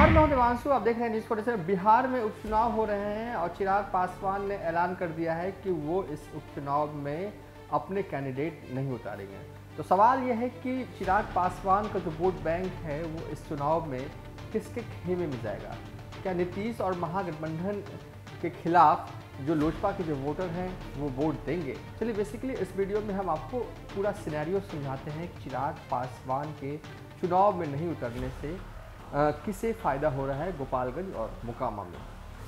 देवांशु आप देख रहे हैं न्यूज़ फोर्टेशन बिहार में उपचुनाव हो रहे हैं और चिराग पासवान ने ऐलान कर दिया है कि वो इस उपचुनाव में अपने कैंडिडेट नहीं उतारेंगे। तो सवाल यह है कि चिराग पासवान का जो वोट बैंक है, वो इस चुनाव में किसके खेमे में जाएगा? क्या नीतीश और महागठबंधन के खिलाफ जो लोजपा के जो वोटर हैं, वो वोट देंगे? चलिए बेसिकली इस वीडियो में हम आपको पूरा सिनेरियो समझाते हैं चिराग पासवान के चुनाव में नहीं उतरने से किसे फ़ायदा हो रहा है गोपालगंज और मोकामा में?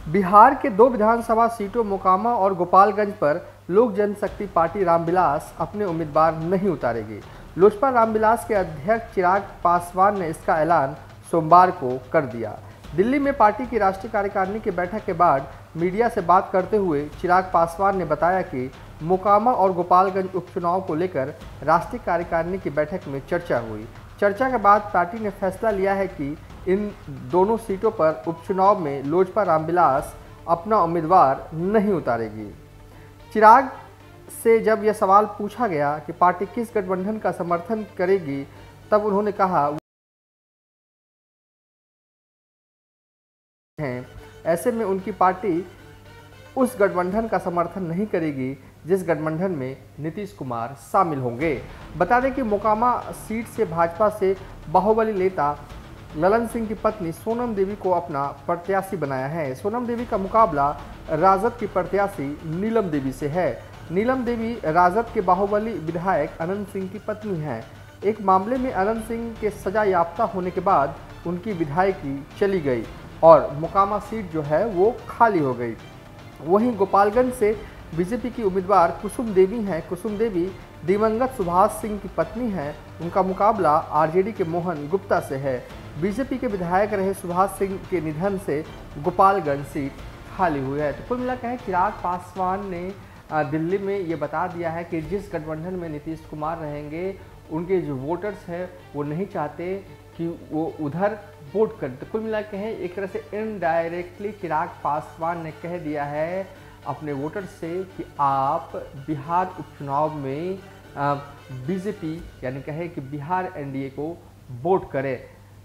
बिहार के दो विधानसभा सीटों, मोकामा और गोपालगंज पर लोक जनशक्ति पार्टी रामविलास अपने उम्मीदवार नहीं उतारेगी। लोजपा रामविलास के अध्यक्ष चिराग पासवान ने इसका ऐलान सोमवार को कर दिया। दिल्ली में पार्टी की राष्ट्रीय कार्यकारिणी की बैठक के बाद मीडिया से बात करते हुए चिराग पासवान ने बताया कि मोकामा और गोपालगंज उपचुनाव को लेकर राष्ट्रीय कार्यकारिणी की बैठक में चर्चा हुई। चर्चा के बाद पार्टी ने फैसला लिया है कि इन दोनों सीटों पर उपचुनाव में लोजपा रामविलास अपना उम्मीदवार नहीं उतारेगी। चिराग से जब यह सवाल पूछा गया कि पार्टी किस गठबंधन का समर्थन करेगी, तब उन्होंने कहा, हैं, ऐसे में उनकी पार्टी उस गठबंधन का समर्थन नहीं करेगी, जिस गठबंधन में नीतीश कुमार शामिल होंगे। बता दें कि मोकामा सीट से भाजपा से बाहुबली नेता ललन सिंह की पत्नी सोनम देवी को अपना प्रत्याशी बनाया है। सोनम देवी का मुकाबला राजद की प्रत्याशी नीलम देवी से है। नीलम देवी राजद के बाहुबली विधायक अनंत सिंह की पत्नी हैं। एक मामले में अनंत सिंह के सजा याफ्ता होने के बाद उनकी विधायकी चली गई और मुकामा सीट जो है वो खाली हो गई। वहीं गोपालगंज से बीजेपी की उम्मीदवार कुसुम देवी हैं। कुसुम देवी दिवंगत सुभाष सिंह की पत्नी हैं। उनका मुकाबला आरजेडी के मोहन गुप्ता से है। बीजेपी के विधायक रहे सुभाष सिंह के निधन से गोपालगंज सीट खाली हुई है। तो कुल मिला है, चिराग पासवान ने दिल्ली में ये बता दिया है कि जिस गठबंधन में नीतीश कुमार रहेंगे, उनके जो वोटर्स हैं, वो नहीं चाहते कि वो उधर वोट करें। तो कुल मिला के हैं, एक तरह से इनडायरेक्टली चिराग पासवान ने कह दिया है अपने वोटर से कि आप बिहार उपचुनाव में बीजेपी, यानी कहे कि बिहार एनडीए को वोट करें।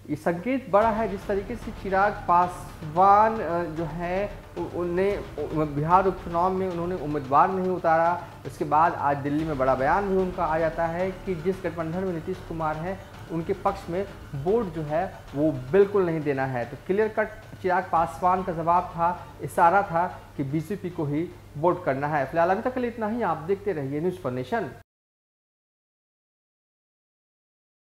ये संकेत बड़ा है जिस तरीके से चिराग पासवान जो है उन्हें बिहार उपचुनाव में उन्होंने उम्मीदवार नहीं उतारा। उसके बाद आज दिल्ली में बड़ा बयान भी उनका आ जाता है कि जिस गठबंधन में नीतीश कुमार हैं, उनके पक्ष में वोट जो है, वो बिल्कुल नहीं देना है। तो क्लियर कट चिराग पासवान का जवाब था, इशारा था कि बीजेपी को ही वोट करना है। फ़िलहाल अभी तक के लिए इतना ही। आप देखते रहिए न्यूज़ फॉर नेशन